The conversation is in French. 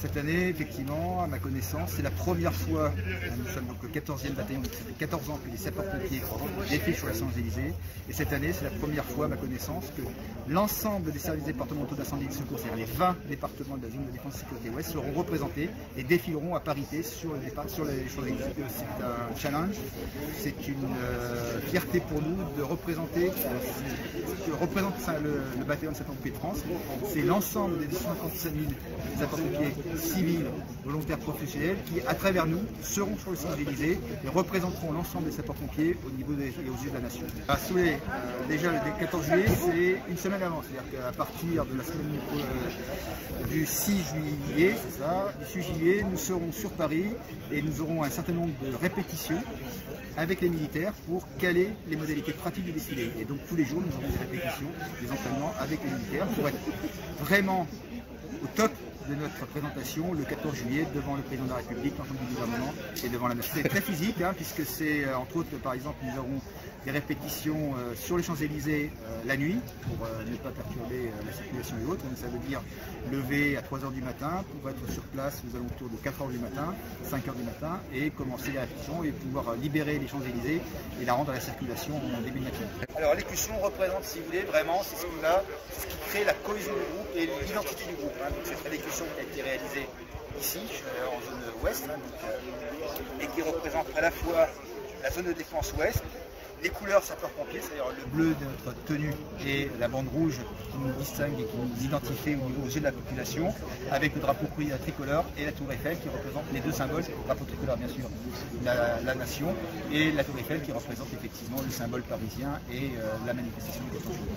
Cette année, effectivement, à ma connaissance, c'est la première fois, nous sommes donc le 14e bataillon, donc ça fait 14 ans que les sapeurs-pompiers défilent sur la Champs-Élysées. Et cette année, c'est la première fois, à ma connaissance, que l'ensemble des services départementaux d'incendie et de secours, c'est-à-dire les 20 départements de la zone de défense et sécurité ouest, seront représentés et défileront à parité sur, le départ, sur les Champs-Élysées. C'est un challenge, c'est une euh, fierté pour nous de représenter, euh, représente le, le, bataillon de sapeurs-pompiers de France. C'est l'ensemble des 255 000 sapeurs-pompiers civils, volontaires professionnels qui, à travers nous, seront sur le Champs-Élysées et représenteront l'ensemble des sapeurs-pompiers au niveau et aux yeux de la nation. À Soulé, euh, déjà le 14 juillet, c'est une semaine avant, c'est-à-dire qu'à partir de la semaine euh, du 6 juillet, ça, du 6 juillet, nous serons sur Paris et nous aurons un certain nombre de répétitions avec les militaires pour caler les modalités pratiques du défilé. Et donc tous les jours, nous aurons des répétitions, des entraînements avec les militaires pour être vraiment au top de notre présentation le 14 juillet devant le président de la République, l'ensemble du gouvernement et devant la nation. C'est très physique hein, puisque c'est euh, entre autres par exemple nous aurons des répétitions euh, sur les Champs-Élysées euh, la nuit pour euh, ne pas perturber la circulation et autres. Donc ça veut dire lever à 3h du matin pour être sur place aux alentours de 4h du matin, 5h du matin et commencer les répétitions et pouvoir libérer les Champs-Élysées et la rendre à la circulation en début de matinée. Alors l'écusson représente, si vous voulez, vraiment, ce qui va, ce qui crée la cohésion du groupe et l'identité du groupe. Hein. Donc c'est l'écusson qui a été réalisé ici, en zone ouest, hein, et qui représente à la fois la zone de défense ouest, les couleurs sapeurs-pompiers, c'est-à-dire le bleu de notre tenue et la bande rouge qui nous distingue et qui nous identifie au niveau aux de la population, avec le drapeau tricolore et la tour Eiffel qui représente les deux symboles, le drapeau tricolore bien sûr, la, nation, et la tour Eiffel qui représente effectivement le symbole parisien et euh, la manifestation du 14 juillet.